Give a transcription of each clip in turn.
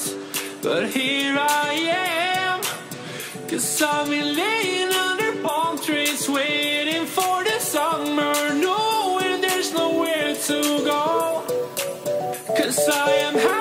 lost, but here I am. Cause I've been laying under palm trees waiting for the summer, knowing there's nowhere to go. Cause I am happy.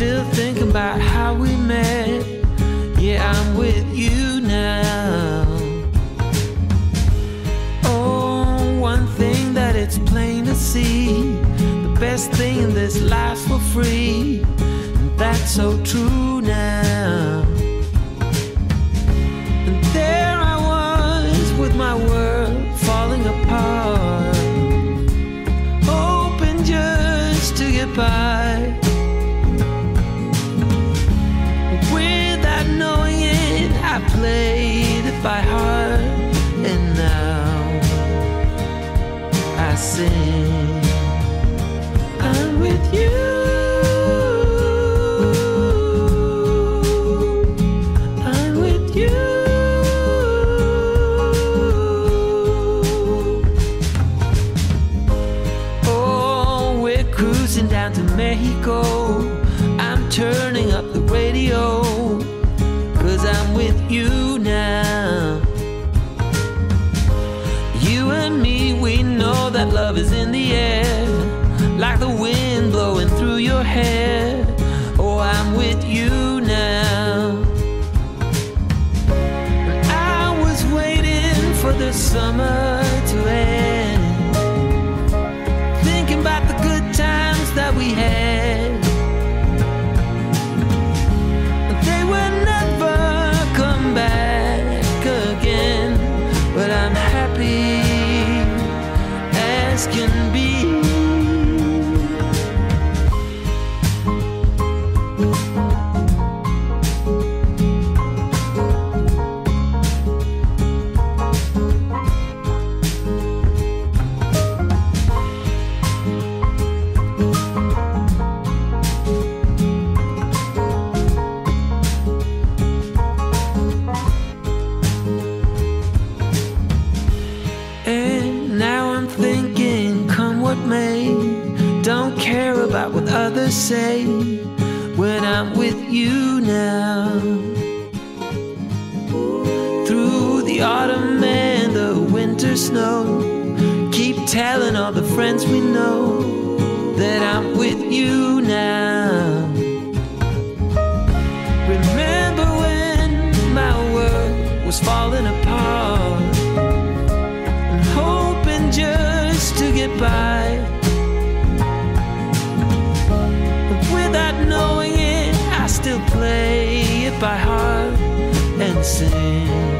still thinking about how we met. Yeah, I'm with you now. Oh, one thing that it's plain to see the best thing in this life's for free. And that's so true now. sin. you now. I was waiting for the summer. you now. Remember when my world was falling apart and hoping just to get by. But without knowing it, I still play it by heart and sing.